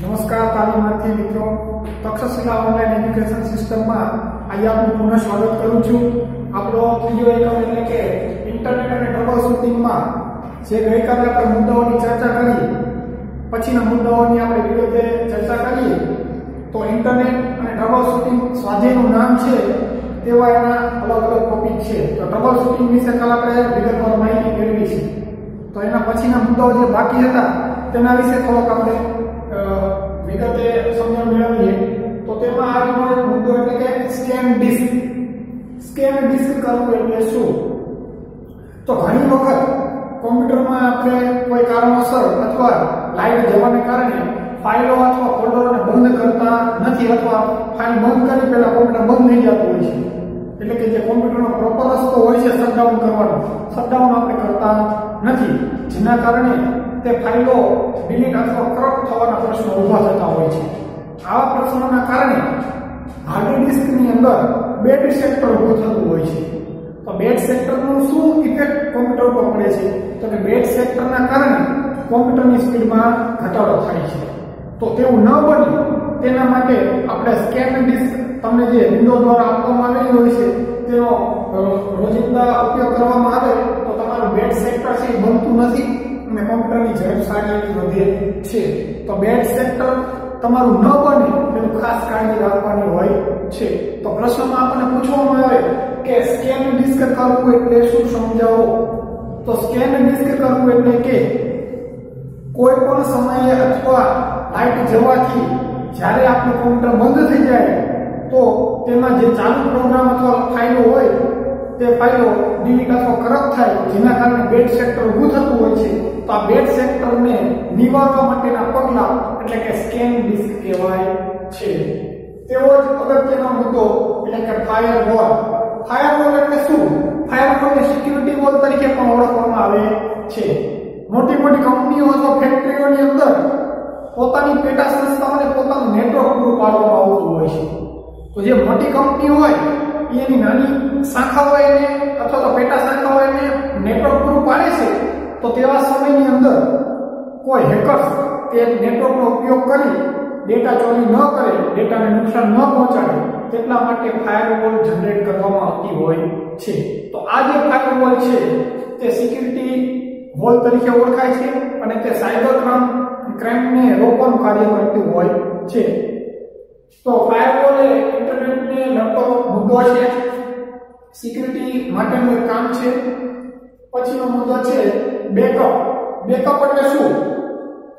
નમસ્કાર તાલીમાર્થી મિત્રો. Takshashila online education સિસ્ટમમાં આજે આપનું પુનઃ સ્વાગત કરું છું. આપણો ત્રીજો એકમ એટલે કે ઇન્ટરનેટ અને ટ્રબલ શૂટિંગમાં જે ગઈકાલે આપણે મુદ્દાઓની ચર્ચા કરી, પછીના મુદ્દાઓની આપણે વિગતે ચર્ચા કરીએ, તો ઇન્ટરનેટ અને ટ્રબલ શૂટિંગ સ્વાધ્યાયનું નામ છે તેવા એના અલગ અલગ ટોપિક છે. તો ટ્રબલ શૂટિંગ વિશે કાલ આપણે વિગતવાર માહિતી મેળવી છે તો એના પછીના મુદ્દાઓ જે બાકી હતા, તેના વિશે થોડોક આપણે વિગતે સમજણ મેળવીએ, તો તેમાં આગળનો એક મુદ્દો એટલે કે સ્કેન ડિસ્ક સ્કેન ડિસ્ક કરવું એટલે શું? તો ઘણી વખત કોમ્પ્યુટરમાં આપણે કોઈ કારણોસર અથવા લાઈટ જવાને કારણે ફાઇલો અથવા ફોલ્ડરોને બંધ કરતા નથી અથવા ફાઇલ બંધ કરી પહેલા કોમ્પ્યુટર બંધ થઈ જતું હોય છે. એટલે કે જે કોમ્પ્યુટરનો પ્રોપર રસ્તો હોય છે શટડાઉન કરવાનો. શટડાઉન આપણે કરતા નથી. જેના કારણે તે ફાઇલો ડિલીટ અથવા કરપ્ટ થવાના પ્રશ્નો ઊભા થતા હોય છે. આવા પ્રશ્નોના કારણે હાર્ડ ડિસ્કની અંદર બેડ સેક્ટર ઊભું થતું હોય છે. તો બેડ સેક્ટરનું શું ઇફેક્ટ કોમ્પ્યુટર પર પડે છે? તો કે બેડ સેક્ટરના કારણે કોમ્પ્યુટરની સ્પીડમાં ઘટાડો થાય છે. તો તેવું ન બને તેના માટે આપણે સ્કેન ડિસ્ક તમને જે વિન્ડો દ્વારા આપવામાં આવેલી હોય છે, તેનો રોજિંદા ઉપયોગ કરવામાં આવે તો તમારું બેડ સેક્ટર છે એ બનતું નથી. અને કોમ્પ્યુટરની ઝડપ સારી એવી વધે છે. તો બેડ સેક્ટર તમારું ન બને તેનું ખાસ કાળજી રાખવાની હોય છે. તો પ્રશ્નમાં આપણને પૂછવામાં આવે કે સ્કેન ડિસ્ક કરવું એટલે શું સમજાવો? તો સ્કેન ડિસ્ક કરવું એટલે કે કોઈ પણ સમયે અથવા લાઈટ જવાથી જ્યારે આપણું કોમ્પ્યુટર બંધ થઈ જાય, તો તેમાં જે ચાલુ પ્રોગ્રામ અથવા ફાઇલો હોય તે ફાઇલો ડિલીટ અથવા કરપ્ટ થાય, જેના કારણે બેડ સેક્ટર ઊભું થતું હોય છે, તો આ બેડ સેક્ટરને નિવારવા માટેના પગલાં, એટલે કે સ્કેન ડિસ્ક કહેવાય છે. તેવો જ અગત્યનો મુદ્દો, એટલે કે ફાયર વોલ ફાયર વોલ એટલે શું? ફાયર ફાયરવોલને સિક્યુરિટી વોલ તરીકે પણ ઓળખવામાં આવે છે. મોટી મોટી કંપનીઓ અથવા ફેક્ટરીઓની અંદર પોતાની પેટા સંસ્થાઓને પોતાનું નેટવર્ક પૂરું પાડવામાં આવતું હોય છે. તો જે મોટી કંપની હોય એની નાની શાખાઓ એને અથવા તો પેટા શાખાઓ એને નેટવર્ક પૂરું પાડે છે, તો તેવા સમયની અંદર કોઈ હેકર્સ તે નેટવર્કનો ઉપયોગ કરી ડેટા ચોરી ન કરે ડેટાને નુકસાન ન પહોંચાડે, તેટલા માટે ફાયરવોલ જનરેટ કરવામાં આવતી હોય છે. તો આ જે ફાયરવોલ છે, તે સિક્યુરિટી વોલ તરીકે ઓળખાય છે અને તે સાયબર ક્રાઇમ ક્રાઇમને રોકવાનું કાર્ય કરતું હોય છે. તો ફાયરવોલ એ ઇન્ટરનેટને લગતો મુદ્દો છે. સિક્યુરિટી માટેનું એક કામ છે. પછીનો મુદ્દો છે બેકઅપ બેકઅપ એટલે શું?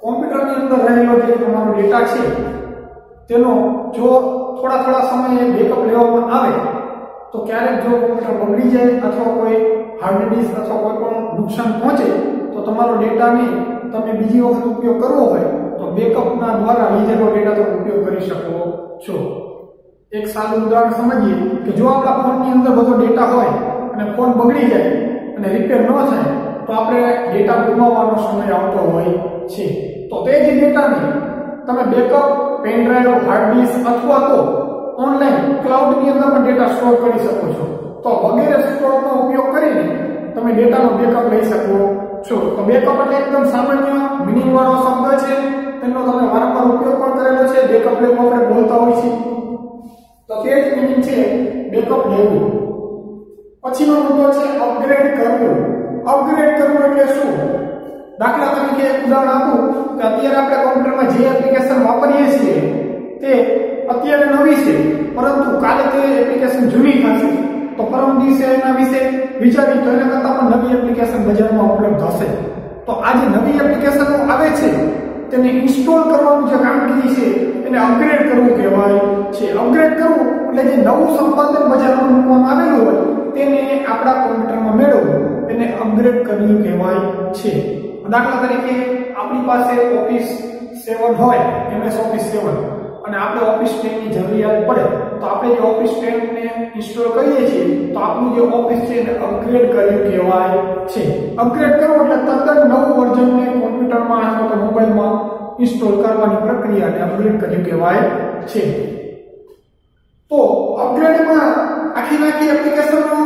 કોમ્પ્યુટરની અંદર રહેલો જે તમારો ડેટા છે, તેનો જો થોડા થોડા સમયે બેકઅપ લેવામાં આવે, તો ક્યારેક જો કોમ્પ્યુટર બગડી જાય અથવા કોઈ હાર્ડ ડિસ્ક અથવા કોઈ પણ નુકસાન પહોંચે, તો તમારો ડેટાને તમે બીજી વખત ઉપયોગ કરવો હોય. બેકઅપના દ્વારા લીધેલો ડેટા તમે ઉપયોગ કરી શકો છો. એક સારું ઉદાહરણ સમજીએ કે જો આપણા ફોનની અંદર બધો ડેટા હોય અને ફોન બગડી જાય અને રિપેર ન થાય, તો આપણે ડેટા ગુમાવવાનો સમય આવતો હોય છે. તો તે જ ડેટાને તમે backup pen drive hard disk અથવા તો ઓનલાઈન ક્લાઉડની અંદર પણ ડેટા સ્ટોર કરી શકો છો. તો વગેરે સ્ટોરનો ઉપયોગ કરીને તમે ડેટાનો બેકઅપ લઈ શકો છો. તો બેકઅપ એટલે એકદમ સામાન્ય મિનિંગ વાળો શબ્દ છે. તેનો તમે વારંવાર ઉપયોગ પણ કરેલો છે બેકઅપ લેવું આપણે બોલતા હોય છે. તો તે જ મિનિંગ છે બેકઅપ લેવું. પછીનો મુદ્દો છે અપગ્રેડ કરવું. અપગ્રેડ કરવું એટલે શું? દાખલા તરીકે એક ઉદાહરણ આપું કે અત્યારે આપણે કોમ્પ્યુટરમાં જે એપ્લિકેશન વાપરીએ છીએ, તે અત્યારે નવી છે, પરંતુ કાલે તે એપ્લિકેશન જૂની થશે. તો પરમ દિવસે એના વિશે વિચારી તો એના કરતાં પણ નવી એપ્લિકેશન બજારમાં ઉપલબ્ધ થશે તો આ જે નવી એપ્લિકેશનો આવે છે. તેને ઇન્સ્ટોલ કરવાનું જે કામગીરી છે, એને અપગ્રેડ કરવું કહેવાય છે. અપગ્રેડ કરવું એટલે જે નવું સંપાદન બજારમાં મૂકવામાં આવેલું હોય, તેને આપણા કોમ્પ્યુટરમાં મેળવવું, એને અપગ્રેડ કરવું કહેવાય છે. દાખલા તરીકે, આપણી પાસે ઓફિસ સેવન હોય એમએસ ઓફિસ સેવન અને આપણે ઓફિસ ટેનની જરૂરિયાત પડે, તો આપણે જે ઓફિસ ટેનને ઇન્સ્ટોલ કરીએ છીએ, તો આપણું જે ઓફિસ છે એને અપગ્રેડ કર્યું કહેવાય છે. અપગ્રેડ કરવું એટલે તદ્દન નવું વર્ઝનને કોમ્પ્યુટરમાં અથવા તો મોબાઈલમાં ઇન્સ્ટોલ કરવાની પ્રક્રિયાને અપગ્રેડ કર્યું કહેવાય છે. તો અપગ્રેડમાં આખી નાખી એપ્લિકેશનો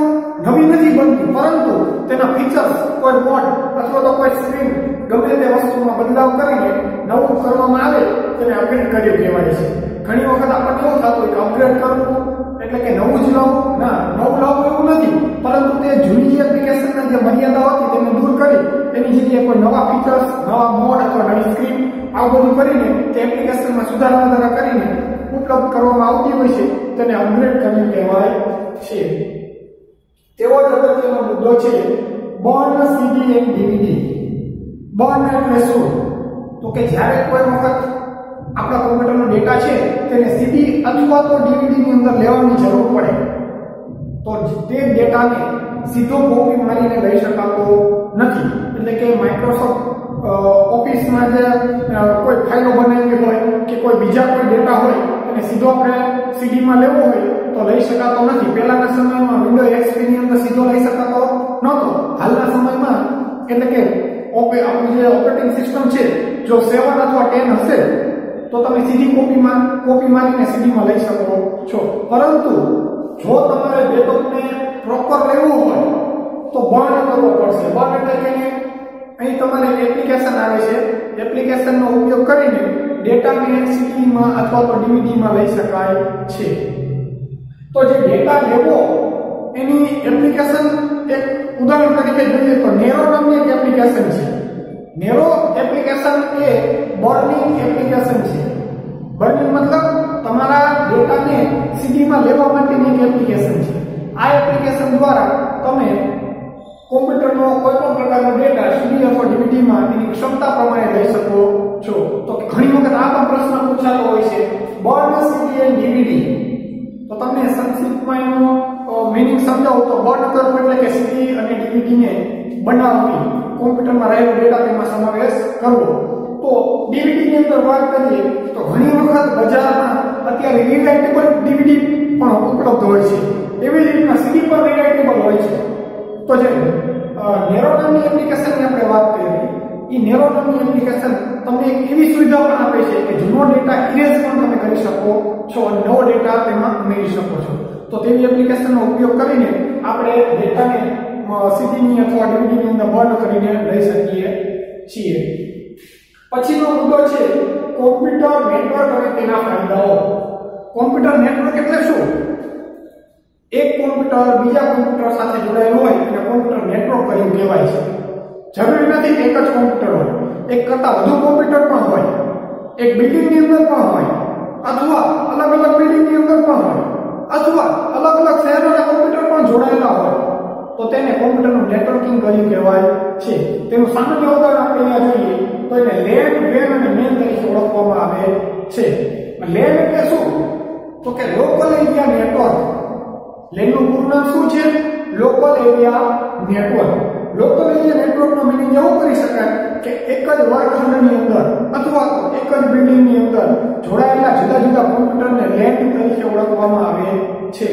નવી નથી બનતી, પરંતુ તેના ફીચર્સ કોઈ મોડ અથવા તો કોઈ સ્ક્રીન ગમે તે વસ્તુમાં બદલાવ કરીને નવું કરવામાં આવે, તેને અપગ્રેડ કર્યું કહેવાય છે. ઘણી વખત આપણને એવું થતું હોય કે અપગ્રેડ કરવું, એટલે કે નવું જ લાવવું ના, નવું લાવવું એવું નથી. પરંતુ તે જૂની એપ્લિકેશનના જે મર્યાદા હતી તેને દૂર કરી એની જગ્યાએ કોઈ નવા ફીચર્સ નવા મોડ અથવા નવી સ્ક્રીન આવું બધું કરીને તે એપ્લિકેશનમાં સુધારા વધારા કરીને ઉપલબ્ધ કરવામાં આવતી હોય છે, તેને અપગ્રેડ કર્યું કહેવાય છે. તેવો જ અગત્યનો મુદ્દો છે બોન્ડ સીડી એન્ડ ડીવીડી બર્ન એટલે તો કે જ્યારે કોઈ વખત આપણા કોમ્પ્યુટરનો ડેટા છે, તેને સીડી અથવા તો ડીવીડીની અંદર લેવાની જરૂર પડે, તો તે ડેટાને સીધો કોપી મારીને લઈ શકાતો નથી. એટલે કે માઇક્રોસોફ્ટ ઓફિસમાં જે કોઈ ફાઇલો બનાવી હોય કે કોઈ બીજા કોઈ ડેટા હોય અને સીધો આપણે સીડીમાં લેવો હોય, તો લઈ શકાતો નથી. પહેલાના સમયમાં વિન્ડો એક્સપીની અંદર સીધો લઈ શકાતો નહોતો. હાલના સમયમાં, એટલે કે ઓપે આપણું જે ઓપરેટિંગ સિસ્ટમ છે. જો 7 અથવા 10 હશે, તો તમે સીધી કોપીમાં કોપી મારીને સીધીમાં લઈ શકો છો. પરંતુ, જો તમારે બેકઅપને પ્રોપર લેવું હોય, તો બર્ન કરવો પડશે. બર્ન એટલે કે અહીં તમારે એપ્લિકેશન આવે છે. એપ્લિકેશનનો ઉપયોગ કરીને ડેટાને સીડીમાં અથવા તો ડીવીડીમાં લઈ શકાય છે. તો જે ડેટા લેવો એની એપ્લિકેશન એક ઉદાહરણ તરીકે જોઈએ તો નેરો નામની એક એપ્લિકેશન છે. નેરો એપ્લિકેશન એ બર્નિંગ એપ્લિકેશન છે. બર્નિંગ મતલબ તમારા ડેટાને સીડીમાં લેવા માટેની એક એપ્લિકેશન છે. આ એપ્લિકેશન દ્વારા તમે કોમ્પ્યુટરનો કોઈ પણ પ્રકારનો ડેટા સીડી અથવા ડીવીડીમાં એની ક્ષમતા પ્રમાણે લઈ શકો છો. તો ઘણી વખત આ પણ પ્રશ્ન પૂછાતો હોય છે. Burn CD and DVD. તો તમે સંક્ષિપ્તમાં એનો મીનિંગ સમજાવું તો બર્ન કરવું એટલે કે સીડી અને ડીવીડીને બનાવવી. કોમ્પ્યુટરમાં રહેલો ડેટા તેમાં સમાવેશ કરવો. તો ડીવીડી ની અંદર વાત કરીએ તો ઘણી વખત બજારમાં અત્યારે રીરાઇટેબલ ડીવીડી પણ ઉપલબ્ધ હોય છે. એવી જ રીતના સીડી પણ રીરાઇટેબલ હોય છે. તો જે નેરો નામની એપ્લિકેશનની આપણે વાત કરીએ એ નેરો એપ્લિકેશન તમને એક એવી સુવિધા પણ આપે છે કે જૂનો ડેટા ઇરેઝ પણ તમે કરી શકો છો નવો ડેટા તેમાં ઉમેરી શકો છો. તો તેવી એપ્લિકેશનનો ઉપયોગ કરીને આપણે ડેટાને સીડીની અથવા ડીવીડીની અંદર બર્ન કરીને લઈ શકીએ છીએ. પછીનો મુદ્દો છે કોમ્પ્યુટર નેટવર્ક અને તેના ફાયદાઓ. કોમ્પ્યુટર નેટવર્ક એટલે શું? એક કોમ્પ્યુટર બીજા કોમ્પ્યુટર સાથે જોડાયેલું હોય અને કોમ્પ્યુટર નેટવર્ક કર્યું કહેવાય છે. જરૂરી નથી એક જ કોમ્પ્યુટર હોય. એક કરતા વધુ કોમ્પ્યુટર પણ હોય. એક બિલ્ડિંગની અંદર પણ હોય. અથવા અલગ અલગ બિલ્ડિંગની અંદર પણ હોય. અથવા અલગ અલગ શહેરોના કોમ્પ્યુટર પણ જોડાયેલા હોય, તો તેને કોમ્પ્યુટરનું નેટવર્કિંગ કર્યું કહેવાય છે. તેનું સામાન્ય ઉદાહરણ આપણે અહીંયા જોઈએ, તો એને લેન વેન અને મેન તરીકે ઓળખવામાં આવે છે. લેન એટલે શું? તો કે લોકલ એરિયા નેટવર્ક લેનનું પૂરું નામ શું છે? Local area network local area નેટવર્કનો મિનિંગ એવું કરી શકાય કે એક જ વર્ગખંડની અંદર અથવા એક જ બિલ્ડિંગની અંદર જોડાયેલા જુદા જુદા કોમ્પ્યુટરને લેન તરીકે ઓળખવામાં આવે છે.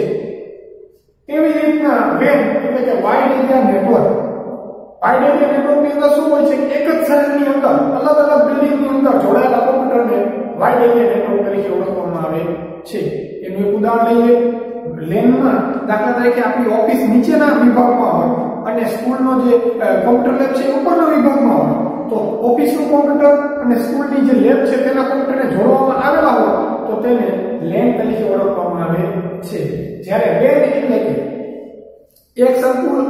એવી રીતના વેન એટલે કે wide area network wide area નેટવર્કની અંદર શું હોય છે? એક જ શહેરની અંદર, અલગ અલગ બિલ્ડિંગની અંદર જોડાયેલા કોમ્પ્યુટરને વાઇડ એરિયા નેટવર્ક તરીકે ઓળખવામાં આવે છે. એનું એક ઉદાહરણ લઈએ. લેનમાં દાખલા તરીકે આપણી ઓફિસ નીચેના વિભાગમાં હોય. અને સ્કૂલનો જે કોમ્પ્યુટર લેબ છે એ ઉપરના વિભાગમાં હોય. તો ઓફિસનું કોમ્પ્યુટર અને સ્કૂલની જે લેબ છે, તેના કોમ્પ્યુટરને જોડવામાં આવેલા હોય, તો તેને લેન તરીકે ઓળખવામાં આવે છે. જ્યારે વેન એટલે કે એક સંકુલ,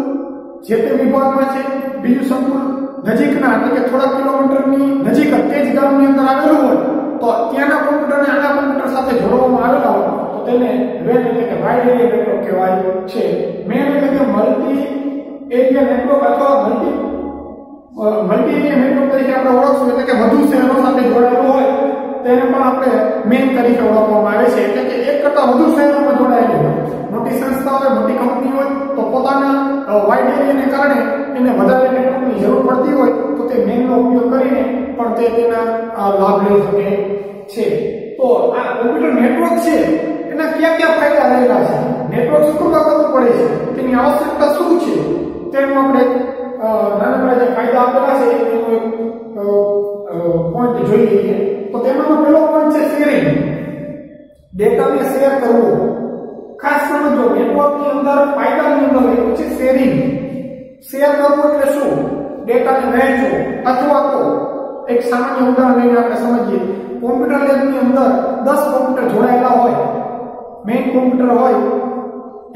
જે તે વિભાગમાં છે, બીજું સંકુલ નજીકના, એટલે કે થોડા કિલોમીટરની નજીક તે જ ગામની અંદર આવેલું હોય, તો ત્યાંના કોમ્પ્યુટરને આના કોમ્પ્યુટર સાથે જોડવામાં આવેલા હોય, તો તેને વેન એટલે કે વાઇડ એરિયા કહેવાય છે. મેન એટલે કે મલ્ટી એરિયા નેટવર્ક અથવા મલ્ટી મલ્ટી એરિયા નેટવર્ક તરીકે આપણે ઓળખશું, એટલે કે વધુ શહેરો સાથે જોડાયેલું હોય, તેને પણ આપણે મેન તરીકે ઓળખવામાં આવે છે. એટલે કે એક કરતા વધુ શહેરોમાં જોડાયેલી હોય. મોટી સંસ્થા હોય, મોટી કંપની હોય, તો પોતાના વાઇડ એરિયાને કારણે એને વધારે નેટવર્કની જરૂર પડતી હોય, તો તે મેનનો ઉપયોગ કરીને પણ તે તેના લાભ લઈ શકે છે. તો આ કોમ્પ્યુટર નેટવર્ક છે, એના કયા કયા ફાયદા રહેલા છે? નેટવર્ક શું કરવું પડે છે. તેની આવશ્યકતા શું છે? તેનું આપણે નાના જે ફાયદા આપેલા છે, એનો એક પોઈન્ટ જોઈ લઈએ તો તેમાંનો પહેલો પોઈન્ટ છે શેરિંગ ડેટાને શેર કરવો. ખાસ સમજો નેટવર્કની અંદર ફાયદાની અંદર લખ્યું છે શેરિંગ શેર કરવું એટલે શું? ડેટાને વહેંચો અથવા તો એક સામાન્ય ઉદાહરણ લઈને આપણે સમજીએ. કોમ્પ્યુટર લેબની અંદર દસ કોમ્પ્યુટર જોડાયેલા હોય. મેઇન કોમ્પ્યુટર હોય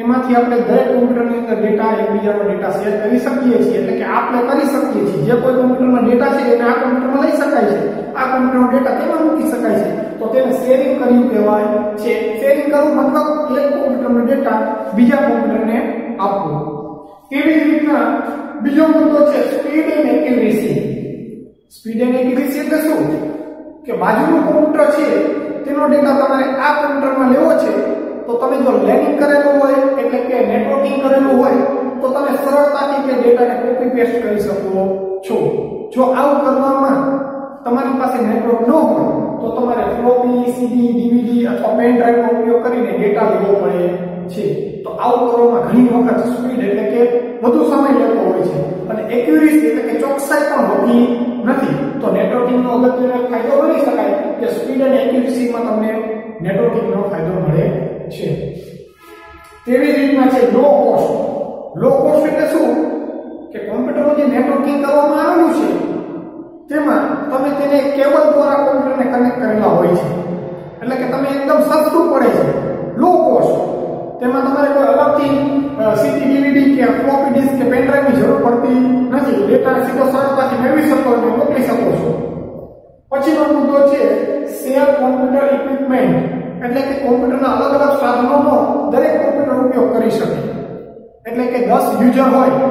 એમાંથી આપણે દરેક કોમ્પ્યુટરની અંદર ડેટા એકબીજાનો ડેટા શેર કરી શકીએ છીએ. એટલે કે આપણે કરી શકીએ છીએ. જે કોઈ કોમ્પ્યુટરમાં ડેટા છે, એને આ કોમ્પ્યુટરમાં લઈ શકાય છે. આ કોમ્પ્યુટરનો ડેટા તેમાં મૂકી શકાય છે? તો તેને શેરિંગ કર્યું કહેવાય છે. શેરિંગ કરવું મતલબ એક કોમ્પ્યુટરનો ડેટા બીજા કોમ્પ્યુટરને આપવું. જ રીતના? બીજો મુદ્દો છે speed and accuracy speed and accuracy એટલે શું? કે બાજુનું કોમ્પ્યુટર છે, તેનો ડેટા તમારે આ કોમ્પ્યુટરમાં લેવો છે તો તમે જો લેનિંગ કરેલું હોય, એટલે કે નેટવર્કિંગ કરેલું હોય, તો તમે સરળતાથી તે ડેટાને કોપી પેસ્ટ કરી શકો છો. જો આવું કરવામાં તમારી પાસે નેટવર્ક ન હોય, તો તમારે ફ્લોપી સીડી ડીવીડી અથવા પેન ડ્રાઈવનો ઉપયોગ કરીને ડેટા લેવો પડે છે. તો આવું કરવામાં ઘણી વખત સ્પીડ એટલે કે વધુ સમય લેતો હોય છે. અને એક્યુરેસી એટલે કે ચોકસાઈ પણ હોતી નથી. તો નેટવર્કિંગનો અગત્યનો ફાયદો ગણી શકાય કે સ્પીડ અને એક્યુરેસીમાં તમને નેટવર્કિંગનો ફાયદો મળે છે. તેવી રીતના છે લો કોસ્ટ લો કોસ્ટ એટલે શું? કે કોમ્પ્યુટરનું જે નેટવર્કિંગ કરવામાં આવેલું છે, તેમાં તમે તેને કેબલ દ્વારા કોમ્પ્યુટરને કનેક્ટ કરેલા હોય છે. એટલે કે તમે એકદમ સસ્તું પડે છે. લો કોસ્ટ તેમાં તમારે કોઈ અલગથી સીડી ડીવીડી કે ફ્લોપી ડિસ્ક કે પેનડ્રાઈવની જરૂર પડતી નથી. ડેટા સીધો સરળતાથી મેળવી શકો અને મોકલી શકો છો. પછીનો મુદ્દો છે શેર કોમ્પ્યુટર ઇક્વિપમેન્ટ એટલે કે કોમ્પ્યુટરના અલગ અલગ સાધનોનો દરેક કોમ્પ્યુટર ઉપયોગ કરી શકે. એટલે કે દસ યુઝર હોય,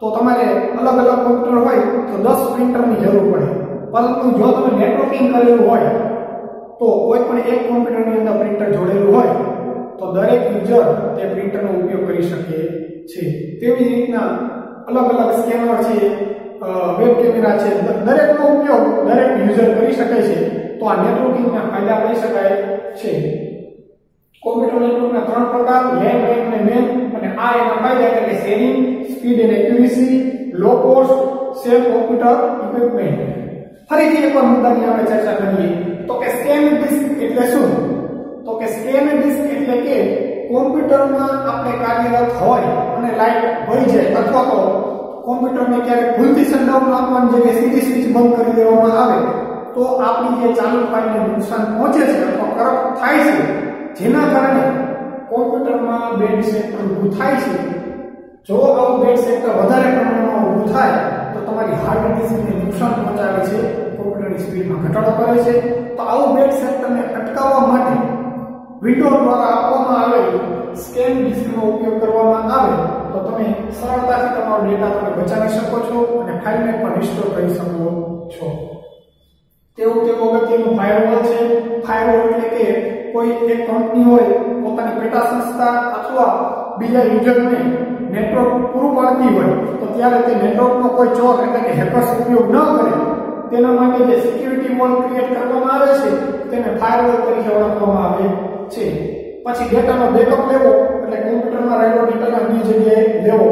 તો તમારે અલગ અલગ કોમ્પ્યુટર હોય, તો દસ પ્રિન્ટરની જરૂર પડે. પરંતુ જો તમે નેટવર્કિંગ કરેલું હોય, તો કોઈ પણ એક કોમ્પ્યુટરની અંદર પ્રિન્ટર જોડેલું હોય, તો દરેક યુઝર તે પ્રિન્ટરનો ઉપયોગ કરી શકે છે. તેવી રીતના અલગ અલગ સ્કેનર છે વેબ કેમેરા છે. દરેકનો ઉપયોગ દરેક યુઝર કરી શકે છે. તો આ નેટવર્કિંગના ફાયદા લઈ શકાય છે. કોમ્પ્યુટર નેટવર્કના ત્રણ પ્રકાર લેન રેન અને મેન અને આ એના ફાયદા એટલે કે sharing speed and accuracy low cost safe computer equipment ફરીથી એકવાર મુદ્દાની આપણે ચર્ચા કરીએ. તો કે સ્કેન ડિસ્ક એટલે શું? તો કે સ્કેન ડિસ્ક એટલે કે કોમ્પ્યુટરમાં આપણે કાર્યરત હોય અને લાઈટ વહી જાય અથવા તો કોમ્પ્યુટરને ક્યારેક ભૂલથી શટડાઉન આપવાની જગ્યાએ સીધી સ્વિચ બંધ કરી દેવામાં આવે, તો આપણી જે ચાલુ ફાઇલને નુકસાન પહોંચે છે અથવા કરપ્ટ થાય છે, જેના કારણે કોમ્પ્યુટરમાં બેડ સેક્ટર ઊભું થાય છે. જો આવું બેડ સેક્ટર વધારે પ્રમાણમાં ઊભું થાય, તો તમારી હાર્ડ ડિસ્કને નુકસાન પહોંચાડે છે કોમ્પ્યુટરની સ્પીડમાં ઘટાડો કરે છે. તો આવું બેડ સેક્ટરને અટકાવવા માટે વિન્ડો દ્વારા આપવામાં આવેલ સ્કેન ડિસ્કનો ઉપયોગ કરવામાં આવે. તો તમે સરળતાથી તમારો ડેટા તમે બચાવી શકો છો અને ફાઇલને પણ રિસ્ટોર કરી શકો છો. તેવું તેવું અગત્યનું ફાયરવોલ છે. ફાયરવોલ એટલે કે કોઈ એક કંપની હોય, પોતાની પેટા સંસ્થા અથવા બીજા યુઝરને નેટવર્ક પૂરું પાડતી હોય, તો ત્યારે તે નેટવર્કનો કોઈ ચોર એટલે કે હેકર્સ ઉપયોગ ન કરે. તેના માટે જે સિક્યુરિટી વોલ ક્રિએટ કરવામાં આવે છે, તેને ફાયરવોલ તરીકે ઓળખવામાં આવે છે. પછી ડેટાનો બેકઅપ લેવો એટલે કોમ્પ્યુટરમાં રહેલો ડેટાને અન્ય જગ્યાએ લેવો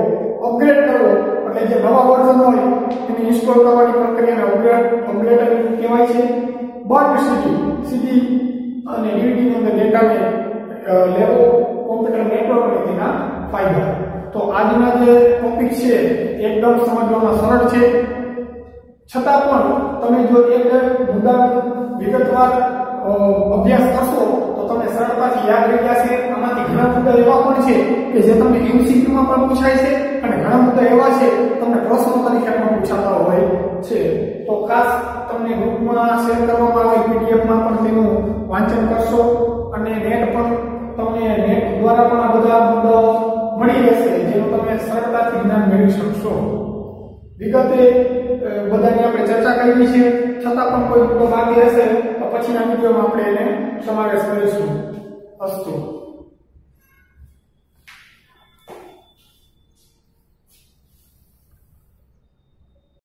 અપગ્રેડ કરવો, એટલે જે નવા વર્ઝન હોય, એને ઇન્સ્ટોલ કરવાની પ્રક્રિયાને અપગ્રેડ અપગ્રેડ કહેવાય છે. બટ સીધી સીધી અને ડીવીડી અંદર ડેટાને લેવો કોમ્પ્યુટર નેટવર્ક અને તેના ફાયદા તો આજના જે ટોપિક છે એકદમ સમજવામાં સરળ છે. છતાં પણ તમે જો એક મુદ્દા વિગતવાર અભ્યાસ કરશો તમને સરળતાથી યાદ રહી છે. આમાંથી ઘણા મુદ્દા એવા પણ છે કે જે તમને એમસીક્યુમાં પણ પૂછાય છે અને ઘણા મુદ્દા એવા છે તમને પ્રશ્નો તરીકે પણ પૂછાતા હોય છે. તો ખાસ તમને ગ્રુપમાં શેર કરવામાં આવે પીડીએફમાં પણ તેનું વાંચન કરશો અને નેટ પણ તમને નેટ દ્વારા પણ આ બધા મુદ્દાઓ મળી રહેશે, જેનું તમે સરળતાથી જ્ઞાન મેળવી શકશો. વિગતે બધાની આપણે ચર્ચા કરી છે. છતાં પણ કોઈ મુદ્દો બાકી હશે પછીના વિડીયોમાં આપણે એને સમાવેશ કરીશું. અસ્તુ.